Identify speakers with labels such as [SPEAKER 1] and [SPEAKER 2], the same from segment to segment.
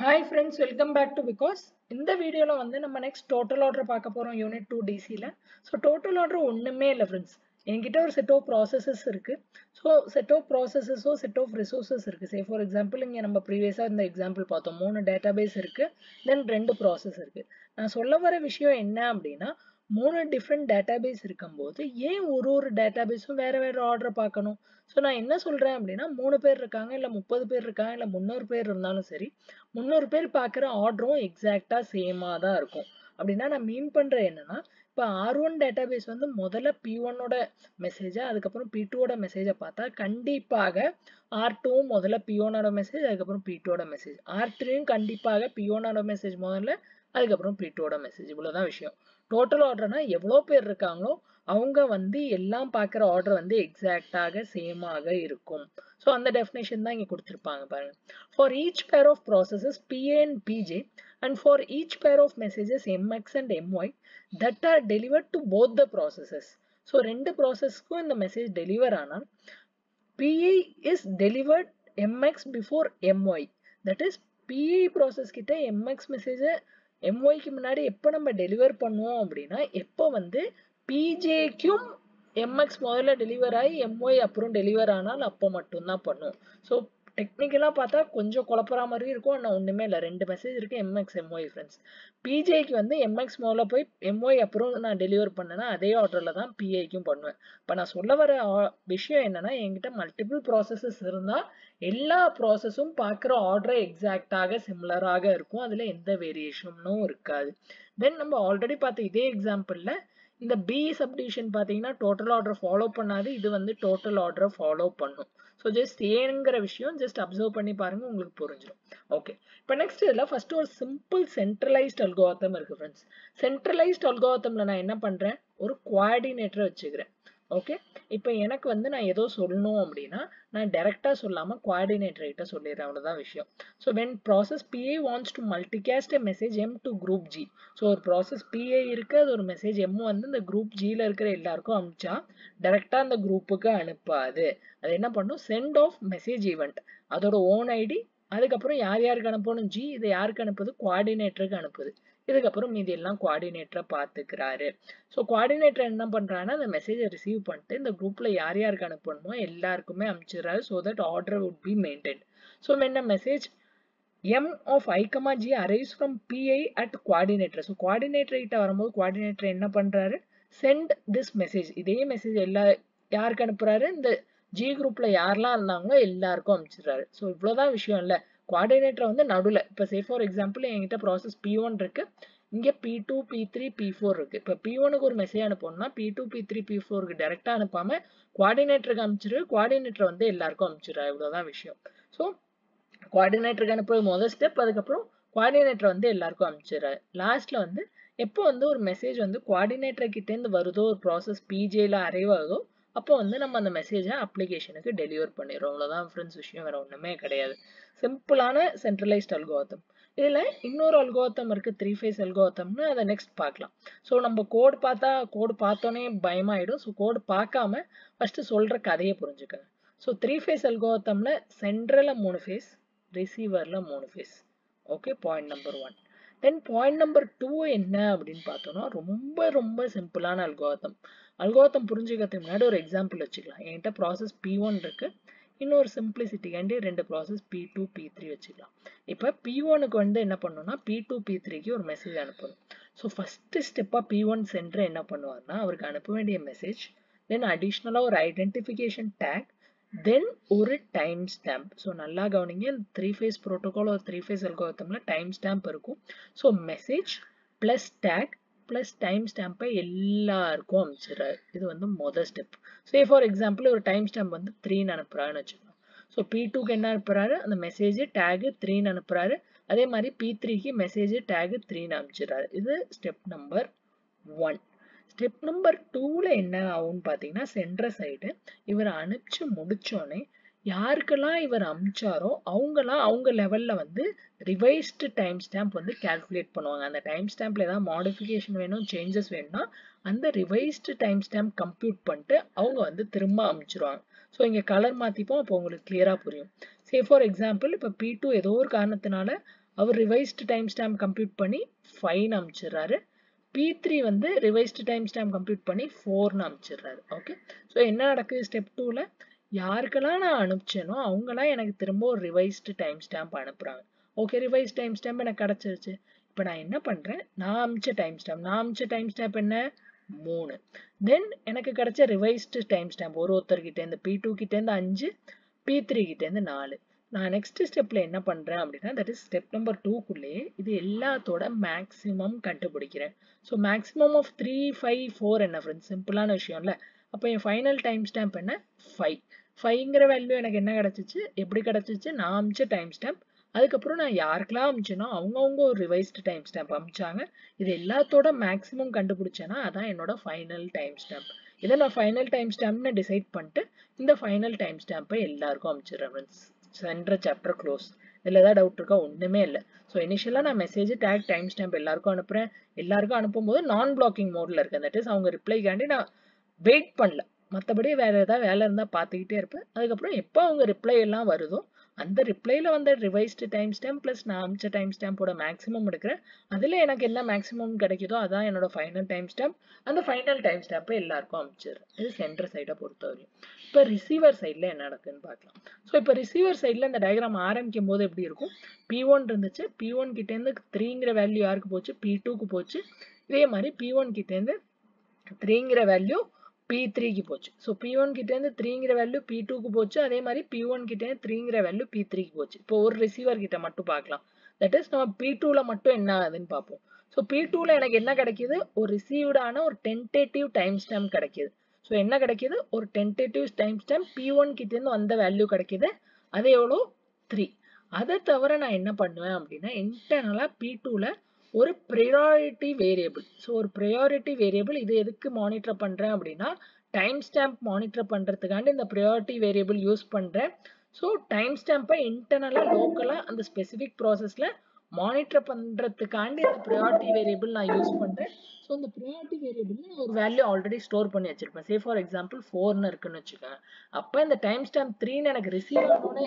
[SPEAKER 1] Hi friends welcome back to because இந்த வீடியோவில் வந்து நம்ம நெக்ஸ்ட் டோட்டல் ஆர்டர் பார்க்க போகிறோம் யூனிட் டூ டிசியில் ஸோ டோட்டல் ஆர்டர் ஒன்றுமே இல்லை ஃப்ரெண்ட்ஸ் என்கிட்ட ஒரு செட் ஆஃப் ப்ராசஸஸ் இருக்குது ஸோ செட் ஆஃப் ப்ராசஸஸோ செட் ஆஃப் ரிசோர்ஸஸ் இருக்குது சே ஃபார் எக்ஸாம்பிள் இங்கே நம்ம ப்ரீவியஸாக இந்த எக்ஸாம்பிள் பார்த்தோம். மூணு டேட்டாபேஸ் இருக்குது தென் ரெண்டு ப்ராசஸ் இருக்குது நான் சொல்ல வர விஷயம் என்ன அப்படின்னா மூணு டிஃப்ரெண்ட் டேட்டாபேஸ் இருக்கும்போது ஏன் ஒரு ஒரு டேட்டாபேஸும் வேறு வேறு ஆர்டரை பார்க்கணும்? ஸோ நான் என்ன சொல்கிறேன் அப்படின்னா மூணு பேர் இருக்காங்க இல்லை முப்பது பேர் இருக்காங்க இல்லை முந்நூறு பேர் இருந்தாலும் சரி முந்நூறு பேர் பார்க்குற ஆர்டரும் எக்ஸாக்டாக சேமாக தான் இருக்கும். அப்படின்னா நான் மீன் பண்ணுற என்னென்னா இப்போ ஆர் ஒன் டேட்டாபேஸ் வந்து முதல்ல பி ஒன்னோட மெசேஜை அதுக்கப்புறம் பி டூவோட மெசேஜை பார்த்தா கண்டிப்பாக ஆர் டூவும் முதல்ல பி ஒன்னோட மெசேஜ் அதுக்கப்புறம் பி டூவோட மெசேஜ் ஆர் த்ரீயும் கண்டிப்பாக பி ஒன்னோட மெசேஜ் முதல்ல அதுக்கப்புறம் பிளிட்டோட மெசேஜ் இவ்வளோதான் விஷயம். டோட்டல் ஆர்டர்னா எவ்வளோ பேர் இருக்காங்களோ அவங்க வந்து எல்லாம் பார்க்குற ஆர்டர் வந்து எக்ஸாக்டாக சேமாக இருக்கும். ஸோ அந்த டெஃபினேஷன் தான் இங்கே கொடுத்துருப்பாங்க பாருங்க. For each pair of processes PA and PJ and for each pair of messages MX and MY that are delivered to both the processes so ரெண்டு ப்ராசஸ்க்கும் இந்த மெசேஜ் டெலிவர் ஆனால் PI is delivered MX before MY that is PI process கிட்ட MX மெசேஜை எம்ஒய்க்கு முன்னாடி எப்போ நம்ம டெலிவர் பண்ணுவோம் அப்படின்னா எப்போ வந்து பிஜேக்கும் எம்எக்ஸ் முதல்ல டெலிவர் ஆகி எம்ஒய் அப்புறம் டெலிவர் ஆனால் அப்போ மட்டும்தான் பண்ணும் ஸோ டெக்னிக்கலாக பார்த்தா கொஞ்சம் குழப்பற மாதிரி இருக்கும். ஆனால் ஒன்றுமே இல்லை. ரெண்டு மெசேஜ் இருக்குது எம்எக்ஸ் எம்ஒய் ஃப்ரெண்ட்ஸ் பிஜேக்கு வந்து எம்எக்ஸ் மோவில் போய் எம்ஒய் அப்புறம் நான் டெலிவர் பண்ணேன்னா அதே ஆர்டரில் தான் பிஐக்கும் பண்ணுவேன். இப்போ நான் சொல்ல வர விஷயம் என்னன்னா என்கிட்ட மல்டிபிள் ப்ராசஸஸ் இருந்தால் எல்லா ப்ராசஸும் பார்க்குற ஆர்டரை எக்ஸாக்டாக சிமிலராக இருக்கும். அதில் எந்த வேரியேஷனும் இருக்காது. தென் நம்ம ஆல்ரெடி பார்த்த இதே எக்ஸாம்பிளில் இந்த பி சப்டிஷன் பார்த்தீங்கன்னா டோட்டல் ஆர்டரை ஃபாலோ பண்ணாது. இது வந்து டோட்டல் ஆர்டரை ஃபாலோ பண்ணும். ஸோ ஜஸ்ட் ஏங்கிற விஷயம் ஜஸ்ட் அப்சர்வ் பண்ணி பாருங்க உங்களுக்கு புரிஞ்சிடும் ஓகே இப்போ நெக்ஸ்ட் இதில் ஃபர்ஸ்ட் ஒரு சிம்பிள் சென்ட்ரலைஸ்ட் அல்கோத்தம் இருக்கு ஃப்ரெண்ட்ஸ் சென்ட்ரலைஸ்ட் அல்கோத்தமில் நான் என்ன பண்ணுறேன் ஒரு குவாடினேட்டரை வச்சுக்கிறேன். ஓகே இப்போ எனக்கு வந்து நான் ஏதோ சொல்லணும் அப்படின்னா நான் டைரெக்டாக சொல்லாமல் குவாடினேட்டர்கிட்ட சொல்லிடுறேன். அவ்வளோதான் விஷயம். So when process PA wants to multicast a message M to group G so ஒரு ப்ராசஸ் பிஏ இருக்கு அது ஒரு மெசேஜ் எம் வந்து இந்த குரூப் ஜியில் இருக்கிற எல்லாருக்கும் அனுப்பிச்சா டைரெக்டாக அந்த குரூப்புக்கு அனுப்பாது. அது என்ன பண்ணும்? சென்ட் ஆஃப் மெசேஜ் ஈவெண்ட் அதோட ஓன் ஐடி அதுக்கப்புறம் யார் யாருக்கு அனுப்பணும்? ஜி இதை யாருக்கு அனுப்புது? குவாடினேட்டருக்கு அனுப்புது. இதுக்கப்புறம் மீதி எல்லாம் குவாடினேட்டரை பார்த்துக்கிறாரு ஸோ குவாடினேட்டர் என்ன பண்ணுறாங்கன்னா அந்த மெசேஜை ரிசீவ் பண்ணிட்டு இந்த குரூப்பில் யார் யாருக்கு அனுப்பணுமோ எல்லாருக்குமே அனுப்பிச்சிடுறாரு so that order would be maintain so என்ன message M of I comma G arise from PI at coordinator so coordinator கிட்ட வரும்போது குவாடினேட்டர் என்ன பண்ணுறாரு சென்ட் திஸ் மெசேஜ் இதே மெசேஜ் எல்லா யாருக்கு அனுப்புறாரு? இந்த ஜி குரூப்ல யாரெல்லாம் இருந்தாங்களோ எல்லாருக்கும் அனுப்பிச்சிடுறாரு ஸோ இவ்வளோதான் விஷயம் இல்லை. குவாடினேட்டர் வந்து நடுவில். இப்போ சே ஃபார் எக்ஸாம்பிள் என்கிட்ட ப்ராசஸ் பி ஒன் இருக்கு. இங்கே P two P three P four இருக்கு. இப்போ பி ஒனுக்கு ஒரு message அனுப்பணும்னா P two P three P ஃபோருக்கு டேரெக்டாக அனுப்பாம குவாடினேட்டருக்கு அனுப்பிச்சிரு. குவாடினேட்டர் வந்து எல்லாருக்கும் அனுப்பிச்சிடுறா இவ்வளோதான் விஷயம். ஸோ குவாடினேட்டருக்கு அனுப்புறது முதல் ஸ்டெப் அதுக்கப்புறம் குவாடினேட்டர் வந்து எல்லாருக்கும் அனுப்பிச்சிடுறாரு லாஸ்ட்ல வந்து எப்போ வந்து ஒரு மெசேஜ் வந்து குவாடினேட்டர் கிட்டேருந்து வருதோ ஒரு ப்ராசஸ் பிஜேல அரைவ் ஆகுதோ அப்போ வந்து நம்ம அந்த மெசேஜை அப்ளிகேஷனுக்கு டெலிவர் பண்ணிடுறோம். அவ்வளோதான் ஃப்ரெண்ட்ஸ் விஷயம் வேற ஒன்றுமே கிடையாது. சிம்பிளான சென்ட்ரலைஸ்ட் அல்கோத்தம் இதில் இன்னொரு அல்கோத்தம் இருக்குது த்ரீ ஃபேஸ் அல்கோத்தம்னு அதை நெக்ஸ்ட் பார்க்கலாம். ஸோ நம்ம கோடு பார்த்தா கோடு பார்த்தோன்னே பயமாயிடும். ஸோ கோடு பார்க்காம ஃபஸ்ட்டு சொல்கிற கதையை புரிஞ்சுக்கங்க. ஸோ த்ரீ ஃபேஸ் அல்கோத்தமில் சென்ட்ரலில் மூணு ஃபேஸ் ரிசீவரில் மூணு phase okay point number one then point number two என்ன அப்படின்னு பார்த்தோம்னா ரொம்ப ரொம்ப சிம்பிளான அல்கோத்தம் அல்கோத்தம் புரிஞ்சுக்கிறதுக்கு முன்னாடி ஒரு எக்ஸாம்பிள் வச்சுக்கலாம். என்கிட்ட ப்ராசஸ் பி ஒன் இருக்கு. இன்னொரு சிம்பிளிசிட்டிக்காண்டி ரெண்டு process P two P three வச்சுக்கலாம். இப்போ பி ஒனுக்கு வந்து என்ன பண்ணணும்னா பி டூ பி த்ரீக்கு ஒரு மெசேஜ் அனுப்பணும். ஸோ ஃபஸ்ட்டு ஸ்டெப்பாக பி ஒன் சென்டர் என்ன பண்ணுவார்னா அவருக்கு அனுப்ப வேண்டிய மெசேஜ் தென் அடிஷ்னலாக ஒரு ஐடென்டிஃபிகேஷன் டேக் தென் ஒரு டைம் ஸ்டாம்ப் ஸோ நல்லா கவனிங்க த்ரீ ஃபேஸ் ப்ரோட்டோகால் ஒரு த்ரீ ஃபேஸ் அல்கோத்தமில் டைம் ஸ்டாம்ப் இருக்கும். So message plus tag plus time ஸ்டாம்பை எல்லாருக்கும் அனுப்பிச்சிடுறாரு இது வந்து மொதல் ஸ்டெப் ஸோ ஃபார் எக்ஸாம்பிள் ஒரு டைம் ஸ்டாம்ப் வந்து த்ரீன்னு அனுப்புகிறான்னு வச்சுக்கோங்க. ஸோ பி டூக்கு என்ன அனுப்புகிறாரு அந்த மெசேஜ் டேகு த்ரீன்னு அனுப்புகிறாரு அதே மாதிரி பி த்ரீக்கு மெசேஜ் டேகு த்ரீன்னு அனுப்பிச்சிடுறாரு இது step number one step number டூவில் என்ன ஆகும்னு பார்த்தீங்கன்னா சென்ட்ர சைடு இவர் அனுப்பிச்சு முடித்தோடனே யாருக்கெல்லாம் இவர் அமிச்சாரோ அவங்கெல்லாம் அவங்க லெவலில் வந்து ரிவைஸ்டு டைம் ஸ்டாம்ப் வந்து கேல்குலேட் பண்ணுவாங்க. அந்த டைம் ஸ்டாம்பில் ஏதாவது மாடிஃபிகேஷன் வேணும் சேஞ்சஸ் வேணும்னா அந்த ரிவைஸ்டு டைம் ஸ்டாம்ப் கம்ப்யூட் பண்ணிட்டு அவங்க வந்து திரும்ப அமிச்சிருவாங்க. ஸோ இங்கே கலர் மாற்றிப்போம் அப்போ உங்களுக்கு கிளியராக புரியும். சே ஃபார் எக்ஸாம்பிள் இப்போ பி டூ ஏதோ ஒரு காரணத்தினால அவர் ரிவைஸ்டு டைம் ஸ்டாம்ப் கம்ப்யூட் பண்ணி ஃபைன் அமிச்சிடுறாரு. பி த்ரீ வந்து ரிவைஸ்டு டைம் ஸ்டாம்ப் கம்ப்யூட் பண்ணி ஃபோர்னு அமிச்சிடுறாரு. ஓகே ஸோ என்ன நடக்குது? ஸ்டெப் டூவில் யாருக்கெல்லாம் நான் அனுப்பிச்சேனோ அவங்களாம் எனக்கு திரும்ப ஒரு ரிவைஸ்டு டைம் ஸ்டாம்ப் அனுப்புகிறாங்க ஓகே ரிவைஸ் டைம் ஸ்டாம்ப் எனக்கு கிடச்சிருச்சு. இப்போ நான் என்ன பண்ணுறேன் நான் அமிச்ச டைம் ஸ்டாம்ப் நான் அமிச்ச டைம் ஸ்டாம்ப் என்ன? மூணு. தென் எனக்கு கிடைச்ச ரிவைஸ்டு டைம் ஸ்டாம்ப் ஒரு ஒருத்தர்கிட்டேருந்து பி டூ கிட்டேருந்து அஞ்சு பி த்ரீ கிட்டேருந்து நாலு. நான் நெக்ஸ்ட் ஸ்டெப்பில் என்ன பண்ணுறேன் அப்படின்னா தட் இஸ் ஸ்டெப் நம்பர் டூக்குள்ளேயே இது எல்லாத்தோட மேக்ஸிமம் கண்டுபிடிக்கிறேன். So maximum of three five four என்ன ஃப்ரெண்ட்ஸ் சிம்பிளான விஷயம்ல அப்போ என் ஃபைனல் டைம் ஸ்டாம்ப் என்ன? ஃபைவ் ஃபைவ்ங்கிற வேல்யூ எனக்கு என்ன கிடச்சிச்சு? எப்படி கிடச்சிச்சு? நான் அமிச்ச டைம் ஸ்டாம்ப் அதுக்கப்புறம் நான் யாருக்கெல்லாம் அமிச்சேனோ அவங்கவுங்க ஒரு ரிவைஸ்டு டைம் ஸ்டாம்ப் அமிச்சாங்க. இது எல்லாத்தோட மேக்ஸிமம் கண்டுபிடிச்சேன்னா அதான் என்னோட ஃபைனல் டைம் ஸ்டாம்ப் இதை நான் ஃபைனல் டைம் ஸ்டாம்ப்னு டிசைட் பண்ணிட்டு இந்த ஃபைனல் டைம் ஸ்டாம்பை எல்லாருக்கும் அமிச்சிடுறேன் ஃப்ரெண்ட்ஸ் சென்ற சாப்டர் க்ளோஸ் இதில் ஏதாவது டவுட் இருக்கா? ஒன்றுமே இல்லை. ஸோ இனிஷியலாக நான் மெசேஜ் டேக் டைம் ஸ்டாம்ப் எல்லாருக்கும் அனுப்புகிறேன் எல்லாருக்கும் அனுப்பும்போது நான் பிளாக்கிங் மோடில் இருக்கேன் தட் இஸ் அவங்க ரிப்ளைக்காண்டி நான் வெயிட் பண்ணல. மற்றபடி வேறு ஏதாவது வேலை இருந்தால் பார்த்துக்கிட்டே இருப்பேன். அதுக்கப்புறம் எப்போ அவங்க ரிப்ளை எல்லாம் வருதோ அந்த ரிப்ளையில் வந்த ரிவைஸ்டு டைம் ஸ்டாம்ப் ப்ளஸ் நான் அமிச்ச டைம் ஸ்டாம்போட மேக்ஸிமம் எடுக்கிறேன். அதில் எனக்கு என்ன மேக்ஸிமம் கிடைக்குதோ அதான் என்னோட ஃபைனல் டைம் ஸ்டாம்ப் அந்த ஃபைனல் டைம் ஸ்டாம்பை எல்லாருக்கும் அமிச்சிடுறேன். இது சென்டர் சைடை பொறுத்தவரையும். இப்போ ரிசீவர் சைடில் என்ன நடக்குதுன்னு பார்க்கலாம். ஸோ இப்போ ரிசீவர் சைடில் இந்த டயக்ராம் ஆரம்பிக்கும் போது எப்படி இருக்கும்? பி ஒன் இருந்துச்சு. பி ஒன் கிட்டேருந்து த்ரீங்கிற வேல்யூ யாருக்கு போச்சு? பி டூக்கு போச்சு. இதே மாதிரி பி ஒன் கிட்டேருந்து த்ரீங்கிற வேல்யூ பி த்ரீக்கு போச்சு. ஸோ பி ஒன் கிட்டேருந்து த்ரீங்கிற வேல்யூ பி டூக்கு போச்சு. அதே மாதிரி பி ஒன் கிட்டேருந்து த்ரீங்கிற வேல்யூ பி த்ரீக்கு போச்சு. இப்போ ஒரு ரிசீவர் கிட்ட மட்டும் பார்க்கலாம். தட் இஸ் நம்ம பி டூவில் மட்டும் என்ன ஆகுதுன்னு பார்ப்போம். ஸோ பி டூவில் எனக்கு என்ன கிடைக்கிது? ஒரு ரிசீவ்டான ஒரு டென்டேட்டிவ் டைம் ஸ்டாம்ப் கிடைக்கிது. ஸோ என்ன கிடைக்கிது? ஒரு tentative time stamp P one கிட்டேருந்து வந்த வேல்யூ கிடைக்கிது. அது எவ்வளோ? த்ரீ அதை தவிர நான் என்ன பண்ணுவேன் அப்படின்னா இன்டர்னலாக பி டூவில் ஒரு ப்ரையாரிட்டி வேரியபிள் ஸோ ஒரு ப்ரையாரிட்டி வேரியபிள் இது எதுக்கு மானிட்டர் பண்ணுறேன் அப்படின்னா டைம் ஸ்டாம்ப் மானிட்டர் பண்ணுறதுக்காண்டி இந்த ப்ரையாரிட்டி வேரியபிள் யூஸ் பண்ணுறேன் ஸோ டைம் ஸ்டாம்பை இன்டர்னலாக லோக்கலாக அந்த ஸ்பெசிஃபிக் ப்ராசஸில் மானிட்டர் பண்ணுறதுக்காண்டி இந்த ப்ரையாரிட்டி வேரியபிள் நான் யூஸ் பண்ணுறேன் ஸோ இந்த ப்ரையாரிட்டி வேரியபிள் ஒரு வேல்யூ ஆல்ரெடி ஸ்டோர் பண்ணி வச்சிருப்பேன். சே ஃபார் எக்ஸாம்பிள் ஃபோர்னு இருக்குன்னு வச்சுக்கோங்க அப்போ இந்த டைம் ஸ்டாம்ப் த்ரீன்னு எனக்கு ரிசீவ் ஆனோடனே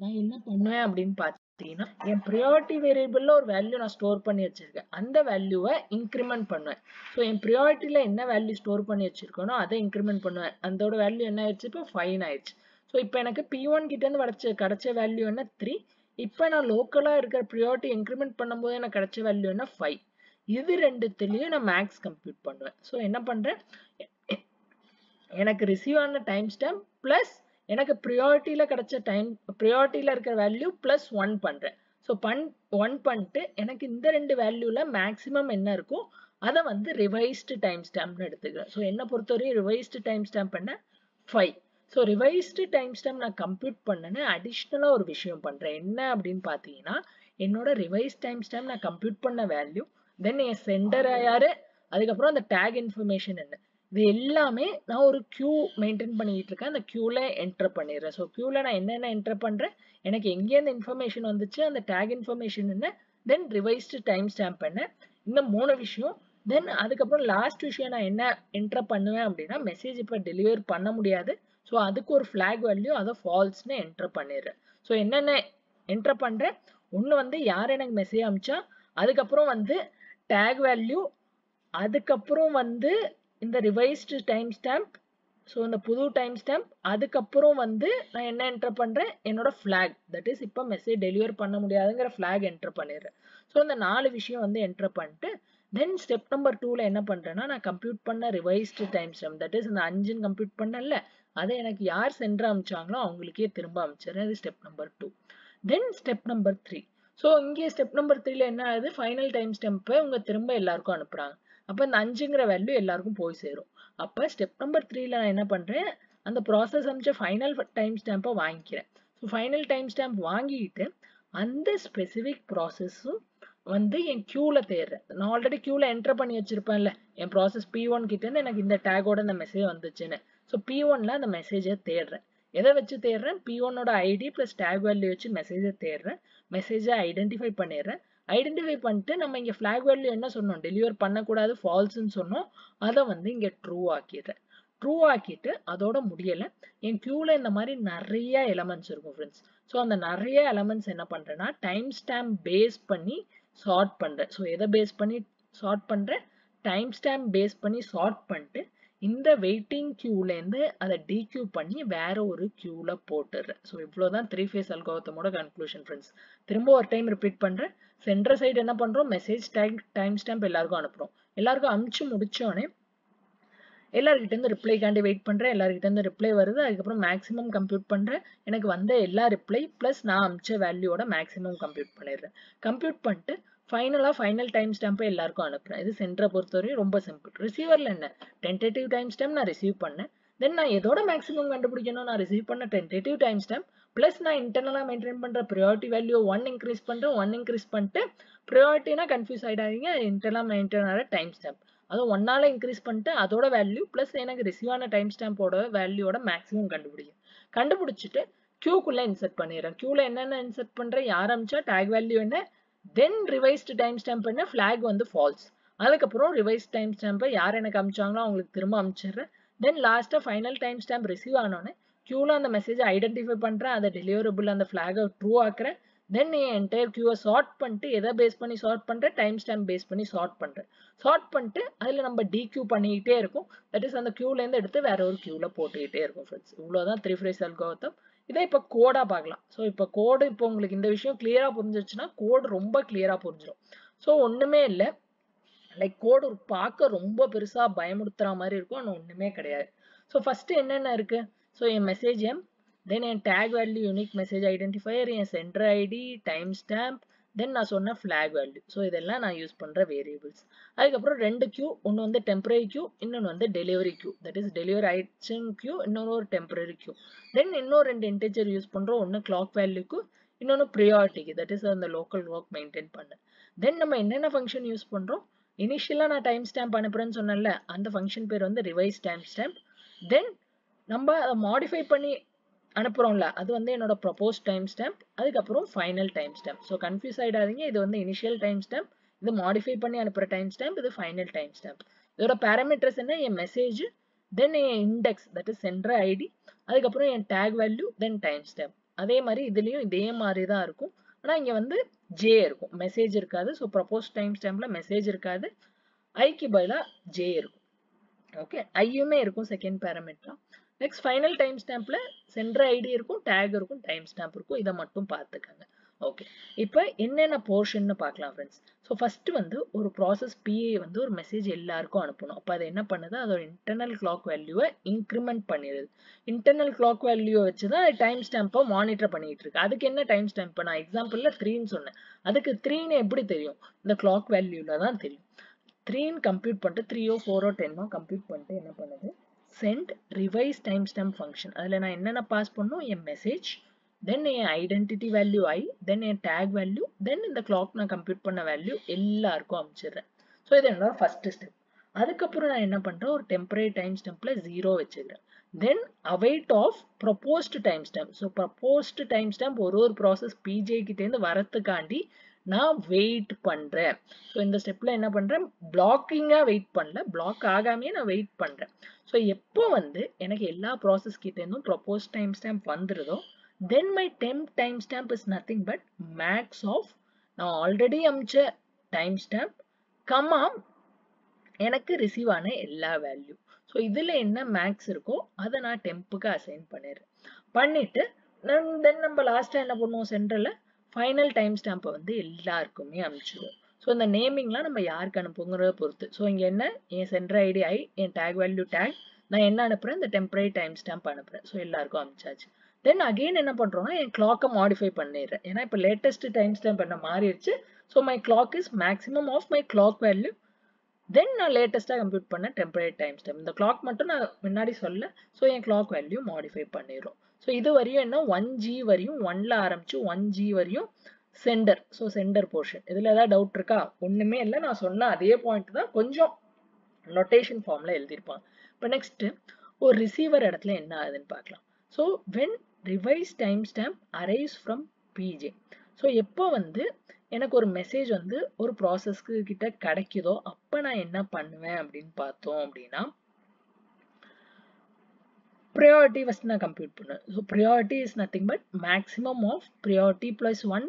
[SPEAKER 1] நான் என்ன பண்ணுவேன் அப்படின்னு பார்த்தீங்கன்னா என் ப்ரியாரிட்டி வேரியபிளில் ஒரு வேல்யூ நான் ஸ்டோர் பண்ணி வச்சிருக்கேன். அந்த வேல்யூவை இன்க்ரிமெண்ட் பண்ணுவேன். ஸோ என் ப்ரியாரிட்டியில் என்ன வேல்யூ ஸ்டோர் பண்ணி வச்சிருக்கேனோ அதை இன்க்ரிமெண்ட் பண்ணுவேன். அதோட வேல்யூ என்ன ஆயிடுச்சு? இப்போ ஃபைன் ஆயிடுச்சு. ஸோ இப்போ எனக்கு பி ஒன் கிட்டேருந்து கிடச்ச கிடைச்ச வேல்யூ என்ன? த்ரீ இப்போ நான் லோக்கலாக இருக்கிற ப்ரியாரிட்டி இன்க்ரிமெண்ட் பண்ணும்போது எனக்கு கிடைச்ச வேல்யூ என்ன? ஃபைவ் இது ரெண்டுத்துலேயும் நான் மேக்ஸ் கம்ப்யூட் பண்ணுவேன். ஸோ என்ன பண்ணுறேன் எனக்கு ரிசீவ் ஆன டைம் ஸ்டாம்ப் ப்ளஸ் எனக்கு ப்ரியாரிட்டியில் கிடைச்ச டைம் ப்ரியாரிட்டியில் இருக்கிற வேல்யூ ப்ளஸ் ஒன் பண்ணுறேன் ஸோ பண் ஒன் பண்ணிட்டு எனக்கு இந்த ரெண்டு வேல்யூவில் மேக்ஸிமம் என்ன இருக்கோ அதை வந்து ரிவைஸ்டு டைம் ஸ்டாம்ப்னு எடுத்துக்கிறேன். ஸோ என்னை பொறுத்தவரையும் ரிவைஸ்டு டைம் ஸ்டாம்ப் பண்ண five so revised time stamp நான் கம்ப்யூட் பண்ணேன்னு அடிஷ்னலாக ஒரு விஷயம் பண்ணுறேன் என்ன அப்படின்னு பார்த்தீங்கன்னா என்னோட ரிவைஸ் டைம் ஸ்டாம்ப் நான் கம்ப்யூட் பண்ண வேல்யூ தென் என் சென்டர் யார்? அதுக்கப்புறம் அந்த டேக் இன்ஃபர்மேஷன் என்ன? இது எல்லாமே நான் ஒரு க்யூ மெயின்டைன் பண்ணிக்கிட்டு இருக்கேன் அந்த க்யூவில் என்டர் பண்ணிடுறேன். ஸோ க்யூவில் நான் என்னென்ன என்டர் பண்ணுறேன் எனக்கு எங்கேருந்து இன்ஃபர்மேஷன் வந்துச்சு? அந்த டேக் இன்ஃபர்மேஷன் என்ன? தென் ரிவைஸ்டு டைம் ஸ்டாம்ப் என்ன? இந்த மூணு விஷயம். தென் அதுக்கப்புறம் லாஸ்ட் விஷயம் நான் என்ன என்டர் பண்ணுவேன் அப்படின்னா மெசேஜ் இப்போ டெலிவர் பண்ண முடியாது. ஸோ அதுக்கு ஒரு ஃப்ளாக் வேல்யூ அதை ஃபால்ஸ்னு என்டர் பண்ணிடுறேன். ஸோ என்னென்ன என்டர் பண்ணுறேன் ஒன்று வந்து யார் எனக்கு மெசேஜ் அமிச்சா அதுக்கப்புறம் வந்து டேக் வேல்யூ அதுக்கப்புறம் வந்து இந்த ரிவைஸ்டு டைம் ஸ்டாம்ப் ஸோ இந்த புது டைம் ஸ்டாம்ப் அதுக்கப்புறம் வந்து நான் என்ன என்டர் பண்ணுறேன் என்னோட ஃப்ளாக் தட் இஸ் இப்போ மெசேஜ் டெலிவர் பண்ண முடியாதுங்கிற ஃப்ளாக் என்டர் பண்ணிடுறேன். ஸோ இந்த நாலு விஷயம் வந்து என்டர் பண்ணிட்டு தென் ஸ்டெப் நம்பர் டூவில் என்ன பண்ணுறேன்னா நான் கம்ப்யூட் பண்ண revised time stamp that is இந்த அஞ்சுன்னு கம்ப்யூட் பண்ணல அதை எனக்கு யார் சென்று அமிச்சாங்களோ அவங்களுக்கே திரும்ப அமிச்சிடுறேன். இது step number two then step number three so இங்கே ஸ்டெப் நம்பர் த்ரீல என்ன ஆகுது? ஃபைனல் டைம் ஸ்டெம்பை உங்க திரும்ப எல்லாருக்கும் அனுப்புகிறாங்க அப்போ இந்த அஞ்சுங்கிற வேல்யூ எல்லாருக்கும் போய் சேரும். அப்போ ஸ்டெப் நம்பர் த்ரீல நான் என்ன பண்ணுறேன் அந்த ப்ராசஸ் அமைச்ச ஃபைனல் டைம் ஸ்டாம்பை வாங்கிக்கிறேன். ஸோ ஃபைனல் டைம் ஸ்டாம்ப் வாங்கிக்கிட்டு அந்த ஸ்பெசிஃபிக் ப்ராசஸும் வந்து என் க்யூவில் தேடுறேன். நான் ஆல்ரெடி க்யூவில் என்டர் பண்ணி வச்சுருப்பேன்ல. என் ப்ராசஸ் பி ஒன் கிட்டேருந்து எனக்கு இந்த டேகோட இந்த மெசேஜ் வந்துச்சுன்னு. ஸோ பி ஒன்ல அந்த மெசேஜை தேடுறேன். எதை வச்சு தேடுறேன்? பி ஒன்னோட ஐடி ப்ளஸ் டேக் வேல்யூ வச்சு மெசேஜை தேடுறேன். மெசேஜை ஐடென்டிஃபை பண்ணிடுறேன். ஐடென்டிஃபை பண்ணிட்டு நம்ம இங்கே ஃப்ளாக் வேல்யூ என்ன சொன்னோம்? டெலிவர் பண்ணக்கூடாது ஃபால்ஸ்ன்னு சொன்னோம். அதை வந்து இங்கே ட்ரூ ஆக்கிடுறேன். ட்ரூ ஆக்கிட்டு அதோட முடியலை. என் க்யூவில் இந்த மாதிரி நிறைய எலமெண்ட்ஸ் இருக்கும் ஃப்ரெண்ட்ஸ் ஸோ அந்த நிறைய எலமெண்ட்ஸ் என்ன பண்ணுறேன்னா டைம் ஸ்டாம்ப் பேஸ் பண்ணி சார்ட் பண்ணுறேன் ஸோ எதை பேஸ் பண்ணி சார்ட் பண்ணுறேன் டைம் ஸ்டாம்ப் பேஸ் பண்ணி சார்ட் பண்ணிட்டு இந்த வெயிட்டிங் கியூலேருந்து அதை டிக்யூ பண்ணி வேற ஒரு கியூல போட்டுடுறேன் ஸோ இவ்வளோதான் த்ரீ ஃபேஸ் அல்கோத்தமோட கன்க்ளூஷன் ஃப்ரெண்ட்ஸ் திரும்ப ஒரு டைம் ரிப்பீட் பண்றேன். சென்டர் சைடு என்ன பண்றோம்? மெசேஜ் டைம் டைம் ஸ்டாம்ப் எல்லாருக்கும் அனுப்புறோம். எல்லாருக்கும் அமுச்சு முடிச்சோடனே எல்லார்கிட்டேருந்து ரிப்ளைக்காண்டி வெயிட் பண்ணுறேன் எல்லாருக்கிட்டேருந்து ரிப்ளை வருது. அதுக்கப்புறம் மேக்ஸிமம் கம்ப்யூட் பண்ணுறேன் எனக்கு வந்த எல்லா ரிப்ளை ப்ளஸ் நான் அமிச்ச வேல்யூவோட மேக்ஸிமம் கம்ப்யூட் பண்ணிடுறேன். கம்ப்யூட் பண்ணிட்டு ஃபைனலாக ஃபைனல் டைம் ஸ்டாம்பை எல்லாருக்கும் அனுப்புகிறேன் இது சென்டரை பொறுத்தவரையும் ரொம்ப சிம்பிள் ரிசீவரில் என்ன? டென்டேட்டிவ் டைம் ஸ்டாம்ப் நான் ரிசீவ் பண்ணேன். தென் நான் எதோட மேக்ஸிமம் கண்டுபிடிக்கணும்? நான் ரிசீவ் பண்ண டென்டேட்டிவ் டைம் ஸ்டாம்ப் ப்ளஸ் நான் இன்டர்னலாக மெயின்டைன் பண்ணுற ப்ரியாரிட்டி வேல்யூ ஒன் இன்க்ரீஸ் பண்ணுறேன் ஒன் இன்க்ரீஸ் பண்ணிட்டு ப்ரியாரிட்டினா கன்ஃபியூஸ் ஆகிடாதீங்க இன்டர்னலாக மெயின்டைன் ஆகிற டைம் ஸ்டாம்ப் அதுவும் ஒன்னால இன்க்ரீஸ் பண்ணிட்டு அதோட வேல்யூ ப்ளஸ் எனக்கு ரிசீவ் ஆன டைம் ஸ்டாம்போட வேல்யூவோட மேக்ஸிமம் கண்டுபிடிக்கும் கண்டுபிடிச்சிட்டு கியூக்குள்ள இன்சர்ட் பண்ணிடுறேன். க்யூவில் என்னென்ன இன்சர்ட் பண்ணுறேன் யார் அமிச்சா டேக் வேல்யூ என்ன தென் ரிவைஸ்டு டைம் ஸ்டாம்ப் பண்ண ஃப்ளாக் வந்து ஃபால்ஸ் அதுக்கப்புறம் ரிவைஸ் டைம் ஸ்டாம்பை யார் எனக்கு அமிச்சாங்களோ அவங்களுக்கு திரும்ப அமிச்சிடுறேன். தென் லாஸ்ட்டாக ஃபைனல் டைம் ஸ்டாம்ப் ரிசீவ் ஆனோடனே க்யூவில் அந்த மெசேஜை ஐடென்டிஃபை பண்ணுறேன் அதை டெலிவரபிள் அந்த ஃப்ளாகை ட்ரூ ஆக்குறேன். தென் என் என்டையர் கியூவை சார்ட் பண்ணிட்டு எதை பேஸ் பண்ணி சார்ட் பண்ணுறேன் டைம் ஸ்டாம்ப் பேஸ் பண்ணி சார்ட் பண்ணுறேன் சார்ட் பண்ணிட்டு அதில் நம்ம டிக்யூ பண்ணிக்கிட்டே இருக்கும். தட் இஸ் அந்த கியூலேருந்து எடுத்து வேற ஒரு கியூவில் போட்டுக்கிட்டே இருக்கும் ஃப்ரெண்ட்ஸ் இவ்வளோதான் த்ரீ ஃப்ரேஸ் அல்கோத்தம் இதை இப்போ கோடாக பார்க்கலாம். ஸோ இப்போ கோடு இப்போ உங்களுக்கு இந்த விஷயம் கிளியராக புரிஞ்சிருச்சுன்னா கோடு ரொம்ப கிளியராக புரிஞ்சிடும் ஸோ ஒன்றுமே இல்லை. லைக் கோடு ஒரு பார்க்க ரொம்ப பெருசாக பயமுடுத்துகிற மாதிரி இருக்கும். ஆனால் ஒன்றுமே கிடையாது. ஸோ ஃபஸ்ட்டு என்னென்ன இருக்குது ஸோ என் மெசேஜ் எம் தென் என் tag value unique message identifier என் sender ID time stamp then நான் சொன்ன ஃப்ளாக் வேல்யூ ஸோ இதெல்லாம் நான் யூஸ் பண்ணுற வேரியபிள்ஸ் அதுக்கப்புறம் ரெண்டு கியூ ஒன்று வந்து டெம்பரரி கியூ இன்னொன்று வந்து delivery queue that is delivery item queue இன்னொன்று ஒரு டெம்பரரி கியூ தென் இன்னும் ரெண்டு இன்டீஜர் யூஸ் பண்ணுறோம் ஒன்று கிளாக் வேல்யூக்கு இன்னொன்று ப்ரியாரிட்டிக்கு தட் இஸ் அந்த லோக்கல் ஒர்க் மெயின்டைன் பண்ண. தென் நம்ம என்னென்ன ஃபங்க்ஷன் யூஸ் பண்ணுறோம் இனிஷியலாக நான் டைம் ஸ்டாம்ப் அனுப்புறேன்னு சொன்னேன்ல அந்த ஃபங்க்ஷன் பேர் வந்து ரிவைஸ் டைம் ஸ்டாம்ப் தென் நம்ம அதை மாடிஃபை பண்ணி அனுப்புகிறோம்ல அது வந்து என்னோட ப்ரப்போஸ் டைம் ஸ்டாம்ப் அதுக்கப்புறம் final time stamp so confuse ஆகிடாதீங்க இது வந்து இனிஷியல் டைம் ஸ்டாம்ப் இது மாடிஃபை பண்ணி அனுப்புகிற டைம் ஸ்டாம்ப் இது ஃபைனல் டைம் ஸ்டாம்ப் இதோட பேராமீட்டர்ஸ் என்ன? என் message then N index that is sender ID அதுக்கப்புறம் என் tag value then time stamp அதே மாதிரி இதுலேயும் இதே மாதிரி தான் இருக்கும். ஆனால் இங்கே வந்து ஜே இருக்கும். மெசேஜ் இருக்காது. ஸோ ப்ரப்போஸ் டைம் ஸ்டாம்பில் மெசேஜ் இருக்காது. ஐக்கு பதிலாக ஜே இருக்கும். ஓகே ஐயுமே இருக்கும் செகண்ட் பேராமீட்டரா நெக்ஸ்ட் ஃபைனல் டைம் ஸ்டாம்பில் சென்டர் ஐடி இருக்கும் டேக் இருக்கும் டைம் ஸ்டாம்ப் இருக்கும். இதை மட்டும் பார்த்துக்கோங்க. ஓகே இப்போ என்னென்ன போர்ஷன் பார்க்கலாம் ஃப்ரெண்ட்ஸ் ஸோ ஃபஸ்ட்டு வந்து ஒரு ப்ராசஸ் பிஏ வந்து ஒரு மெசேஜ் எல்லாருக்கும் அனுப்பணும். அப்போ அது என்ன பண்ணுது? அதோட இன்டர்னல் கிளாக் வேல்யூவை இன்க்ரிமெண்ட் பண்ணிடுது இன்டர்னல் கிளாக் வேல்யூவை வச்சு தான் டைம் ஸ்டாம்பை மானிட்டர் பண்ணிகிட்டு இருக்கு. அதுக்கு என்ன டைம் ஸ்டாம்ப் நான் எக்ஸாம்பிளில் த்ரீன்னு சொன்னேன். அதுக்கு த்ரீன்னு எப்படி தெரியும்? இந்த கிளாக் வேல்யூவில் தான் தெரியும். த்ரீன்னு கம்ப்யூட் பண்ணிட்டு த்ரீயோ ஃபோரோ டென்னோ கம்ப்யூட் பண்ணிட்டு என்ன பண்ணுது? Send revise time stamp function அதில் நான் என்னென்ன பாஸ் பண்ணும் என் மெசேஜ் தென் என் ஐடென்டிட்டி வேல்யூ ஐ தென் என் டேக் வேல்யூ தென் இந்த கிளாக் நான் கம்ப்யூட் பண்ண வேல்யூ எல்லாருக்கும் அனுப்பிச்சிடுறேன் ஸோ இது என்னோட ஃபர்ஸ்ட் ஸ்டெப் அதுக்கப்புறம் நான் என்ன பண்ணுறேன் ஒரு டெம்பரரி டைம் ஸ்டாம்பில் ஜீரோ வச்சுக்கிறேன். Then await of proposed time stamp so proposed time stamp ஒரு ஒரு ப்ராசஸ் பிஜே கிட்டேருந்து வரத்துக்காண்டி நான் வெயிட் பண்ணுறேன் ஸோ இந்த ஸ்டெப்பில் என்ன பண்ணுறேன் பிளாக்கிங்காக வெயிட் பண்ணல. பிளாக் ஆகாமே நான் வெயிட் பண்ணுறேன் ஸோ எப்போ வந்து எனக்கு எல்லா ப்ராசஸ் கிட்டேருந்தும் propose time stamp வந்துருதோ then my temp time stamp is nothing but max of நான் ஆல்ரெடி அமிச்ச டைம் ஸ்டாம்ப் கம்மா எனக்கு ரிசீவ் ஆன எல்லா வேல்யூ ஸோ இதில் என்ன மேக்ஸ் இருக்கோ அதை நான் டெம்புக்கு அசைன் பண்ணிடுறேன். பண்ணிட்டு தென் நம்ம லாஸ்ட்டாக என்ன பண்ணுவோம்? சென்டரில் ஃபைனல் டைம் ஸ்டாம்பை வந்து எல்லாருக்குமே அனுப்பிச்சிடுவோம் ஸோ இந்த நேமிங்லாம் நம்ம யாருக்கு அனுப்புங்கிறத பொறுத்து. ஸோ இங்கே என்ன? என் சென்டர் ஐடி ஐ என் டேக் வேல்யூ டேக் நான் என்ன அனுப்புகிறேன் இந்த டெம்பரரி டைம் ஸ்டாம்ப் அனுப்புகிறேன் ஸோ எல்லாருக்கும் அனுப்பிச்சாச்சு. தென் அகெயின் என்ன பண்ணுறோம்னா என் கிளாக்கை மாடிஃபை பண்ணிடுறேன். ஏன்னா இப்போ லேட்டஸ்ட் டைம் ஸ்டாம்ப் பண்ண மாறிடுச்சு. So my clock is maximum of my clock value then நான் லேட்டஸ்ட்டாக கம்ப்யூட் பண்ண டெம்பரரி டைம் ஸ்டாம்ப் இந்த கிளாக் மட்டும் நான் முன்னாடி சொல்ல ஸோ என் கிளாக் வேல்யூ மாடிஃபை பண்ணிடுறோம். ஸோ இது வரையும் என்ன? ஒன் ஜி வரையும் ஒன்ல ஆரம்பிச்சு ஒன் ஜி வரையும் சென்டர் ஸோ சென்டர் போர்ஷன் இதில் ஏதாவது டவுட் இருக்கா? ஒன்றுமே இல்லை. நான் சொன்ன அதே பாயிண்ட் தான் கொஞ்சம் நொட்டேஷன் ஃபார்மில் எழுதியிருப்பாங்க. இப்போ நெக்ஸ்ட்டு ஒரு ரிசீவர் இடத்துல என்ன ஆகுதுன்னு பார்க்கலாம். So when revise time stamp arise from PJ so எப்போ வந்து எனக்கு ஒரு மெசேஜ் வந்து ஒரு ப்ராசஸ்க்கு கிட்ட கிடைக்குதோ அப்போ நான் என்ன பண்ணுவேன் அப்படின்னு பார்த்தோம் அப்படின்னா ப்ரையாரிட்டி ஃபஸ்ட் நான் கம்ப்யூட் பண்ணுவேன் so priority is nothing but maximum of priority plus one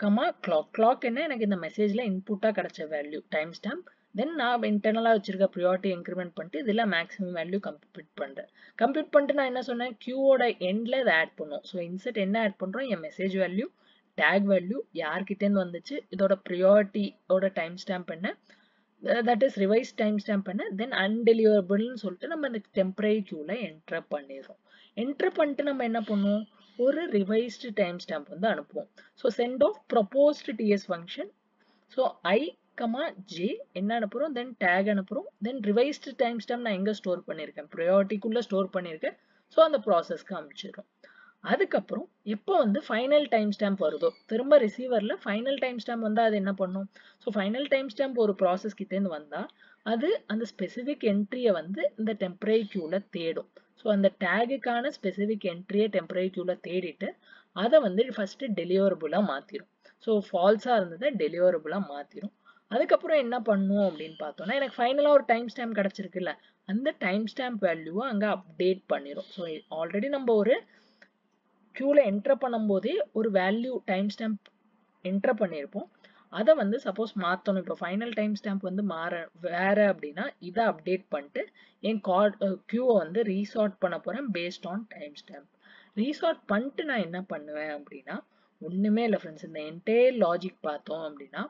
[SPEAKER 1] comma clock clock என்ன எனக்கு இந்த மெசேஜில் இன்புட்டாக கிடைச்ச வேல்யூ டைம் ஸ்டாம்ப் தென் நான் இன்டர்னலாக வச்சிருக்க ப்ரியாரிட்டி இன்க்ரிமெண்ட் பண்ணிட்டு இதில் மேக்ஸிமம் வேல்யூ கம்ப்யூட் பண்ணுறேன் கம்ப்யூட் பண்ணிட்டு நான் என்ன சொன்னேன் கியூவோட எண்டில் இதை ஆட் பண்ணும் ஸோ இன்செட் என்ன ஆட் பண்ணுறோம் என் மெசேஜ் வேல்யூ டேக் வேல்யூ யார்கிட்டேருந்து வந்துச்சு இதோட ப்ரியாரிட்டியோட டைம் ஸ்டாம்ப் என்ன that is revise time stamp பண்ண தென் அன்டெலிவரபிள்னு சொல்லிட்டு நம்ம இந்த டெம்பரரி கியூவில் என்ட்ரு பண்ணிடுறோம். என்ட்ரு பண்ணிட்டு நம்ம என்ன பண்ணுவோம்? ஒரு ரிவைஸ்டு டைம் ஸ்டாம்ப் வந்து அனுப்புவோம். So send of proposed TS function so I comma J என்ன அனுப்புகிறோம் தென் டேக் அனுப்புகிறோம் தென் ரிவைஸ்டு டைம் ஸ்டாம்ப் நான் எங்கே ஸ்டோர் பண்ணியிருக்கேன் ப்ரையாரிட்டிக்குள்ளே ஸ்டோர் பண்ணியிருக்கேன் ஸோ அந்த ப்ராசஸ்க்கு அனுப்பிச்சிடும் அதுக்கப்புறம் எப்போ வந்து ஃபைனல் டைம் ஸ்டாம்ப் வருதோ? திரும்ப ரிசீவரில் ஃபைனல் டைம் ஸ்டாம்ப் வந்தால் அது என்ன பண்ணும்? ஸோ ஃபைனல் டைம் ஸ்டாம்ப் ஒரு ப்ராசஸ் கிட்டேருந்து வந்தால் அது அந்த ஸ்பெசிஃபிக் என்ட்ரியை வந்து இந்த டெம்பரரி க்யூவில் தேடும். ஸோ அந்த டேகுக்கான ஸ்பெசிஃபிக் என்ட்ரியை டெம்பரரி க்யூவில் தேடிட்டு அதை வந்து ஃபஸ்ட்டு டெலிவரபுளாக மாற்றிடும் ஸோ ஃபால்ஸாக இருந்ததை டெலிவரபுளாக மாற்றிடும் அதுக்கப்புறம் என்ன பண்ணும் அப்படின்னு பார்த்தோம்னா எனக்கு ஃபைனலாக ஒரு டைம் ஸ்டாம்ப் கிடச்சிருக்குல்ல அந்த டைம் ஸ்டாம்ப் வேல்யூவை அங்கே அப்டேட் பண்ணிடும் ஸோ ஆல்ரெடி நம்ம ஒரு க்யூவில் என்ட்ரு பண்ணும்போதே ஒரு வேல்யூ டைம் ஸ்டாம்ப் என்ட்ரு பண்ணியிருப்போம். அதை வந்து சப்போஸ் மாற்றணும் இப்போ ஃபைனல் டைம் ஸ்டாம்ப் வந்து மாற வேற அப்படின்னா இதை அப்டேட் பண்ணிட்டு என் கார்ட் க்யூவை வந்து ரீசார்ட் பண்ண போகிறேன் based on time stamp resort பண்ணிட்டு நான் என்ன பண்ணுவேன் அப்படின்னா ஒன்றுமே இல்லை ஃப்ரெண்ட்ஸ் இந்த என்டையர் லாஜிக் பார்த்தோம் அப்படின்னா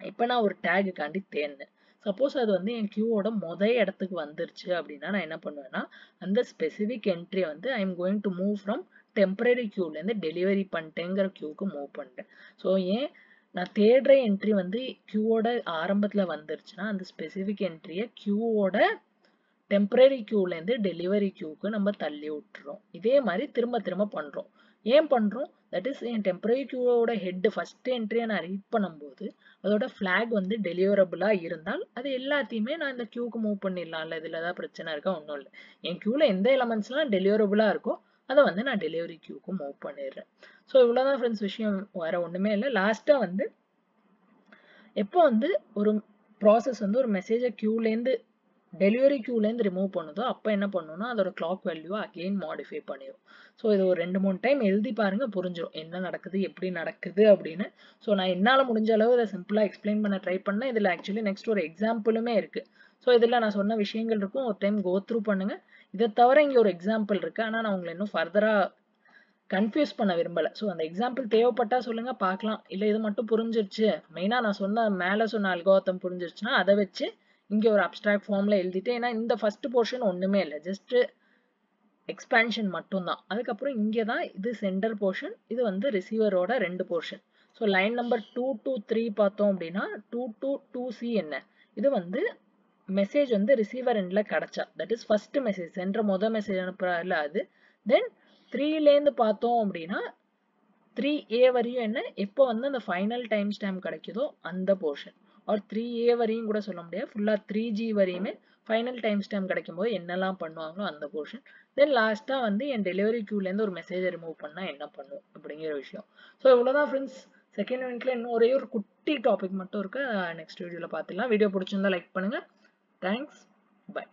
[SPEAKER 1] இப்போ நான் ஒரு டேகுக்காண்டி தேர்ந்தேன் சப்போஸ் அது வந்து என் க்யூவோட மொத இடத்துக்கு வந்துருச்சு அப்படின்னா நான் என்ன பண்ணுவேன்னா அந்த ஸ்பெசிஃபிக் என்ட்ரி வந்து I am going to move from temporary க்யூலேருந்து delivery பண்ணிட்டேங்கிற க்யூக்கு மூவ் பண்ணிட்டேன். ஸோ ஏன்? நான் தேடுற என்ட்ரி வந்து க்யூவோட ஆரம்பத்தில் வந்துருச்சுன்னா அந்த ஸ்பெசிஃபிக் என்ட்ரியை க்யூவோட டெம்பரரி க்யூலேருந்து டெலிவரி க்யூக்கு நம்ம தள்ளி விட்டுறோம். இதே மாதிரி திரும்ப திரும்ப பண்ணுறோம் ஏன் பண்ணுறோம் தட் இஸ் என் டெம்பரரி க்யூவோட ஹெட்டு ஃபஸ்ட் என்ட்ரியை நான் ரீட் பண்ணும்போது அதோட ஃப்ளாக் வந்து டெலிவரபுளாக இருந்தால் அது எல்லாத்தையுமே நான் இந்த க்யூக்கு மூவ் பண்ணிடலாம்ல. இதில் தான் பிரச்சனை இருக்கா? ஒன்றும் இல்லை. என் க்யூவில் எந்த எலமெண்ட்ஸ்லாம் டெலிவரபுளாக இருக்கோ அதை வந்து நான் டெலிவரி கியூக்கு மூவ் பண்ணிடுறேன். ஸோ இவ்வளோதான் ஃப்ரெண்ட்ஸ் விஷயம். வேறு ஒன்றுமே இல்லை. லாஸ்ட்டாக வந்து எப்போ வந்து ஒரு ப்ராசஸ் வந்து ஒரு மெசேஜை க்யூலேருந்து டெலிவரி க்யூலேருந்து ரிமூவ் பண்ணுதோ அப்போ என்ன பண்ணணும்னா அதோட கிளாக் வேல்யூவை அகெயின் மாடிஃபை பண்ணிடும் ஸோ இது ஒரு ரெண்டு மூணு டைம் எழுதி பாருங்கள் புரிஞ்சிடும் என்ன நடக்குது எப்படி நடக்குது அப்படின்னு. ஸோ நான் என்னால் முடிஞ்ச அளவு இதை சிம்பிளாக எக்ஸ்பிளைன் பண்ண ட்ரை பண்ணேன் இதில் ஆக்சுவலி நெக்ஸ்ட் ஒரு எக்ஸாம்பிளுமே இருக்குது ஸோ இதில் நான் சொன்ன விஷயங்கள் இருக்கும். ஒரு டைம் கோ த்ரூ இதை தவிர இங்கே ஒரு எக்ஸாம்பிள் இருக்குது ஆனால் நான் உங்களை இன்னும் ஃபர்தராக கன்ஃபியூஸ் பண்ண விரும்பலை. ஸோ அந்த எக்ஸாம்பிள் தேவைப்பட்டால் சொல்லுங்கள் பார்க்கலாம். இல்லை இது மட்டும் புரிஞ்சிருச்சு. மெயினாக நான் சொன்ன மேலே சொன்ன அல்கோத்தம் புரிஞ்சிருச்சுன்னா அதை வச்சு இங்கே ஒரு அப்ட்ராக்ட் ஃபார்மில் எழுதிட்டு ஏன்னா இந்த ஃபஸ்ட்டு போர்ஷன் ஒன்றுமே இல்லை. ஜஸ்ட்டு எக்ஸ்பேன்ஷன் மட்டும்தான். அதுக்கப்புறம் இங்கே தான் இது சென்டர் போர்ஷன் இது வந்து ரிசீவரோட ரெண்டு portion so line number two two three பார்த்தோம் அப்படின்னா டூ டூ டூ சி என்ன? இது வந்து மெசேஜ் வந்து ரிசீவர் எண்டில் கிடச்சா. தட் இஸ் ஃபர்ஸ்ட் மெசேஜ் சென்ற மொதல் மெசேஜ் அனுப்புகிறாரில்ல அது. தென் த்ரீலேருந்து பார்த்தோம் அப்படின்னா த்ரீ ஏ வரையும் என்ன? எப்போ வந்து அந்த ஃபைனல் டைம் ஸ்டாம்ப் கிடைக்குதோ அந்த போர்ஷன் ஆர் த்ரீ ஏ வரையும் கூட சொல்ல முடியாது. ஃபுல்லாக த்ரீ ஜி வரையுமே ஃபைனல் டைம் ஸ்டாம்ப் கிடைக்கும் போது என்னெல்லாம் பண்ணுவாங்களோ அந்த போர்ஷன் தென் லாஸ்ட்டாக வந்து என் டெலிவரி க்யூலேருந்து ஒரு மெசேஜை ரிமூவ் பண்ணால் என்ன பண்ணும் அப்படிங்கிற விஷயம். ஸோ இவ்வளோதான் ஃப்ரெண்ட்ஸ் செகண்ட் யூனிட்ல இன்னும் ஒரே ஒரு குட்டி டாபிக் மட்டும் இருக்கு. நெக்ஸ்ட் வீடியோவில் பார்த்துக்கலாம். வீடியோ பிடிச்சிருந்தா லைக் பண்ணுங்கள் தேங்க்ஸ் பை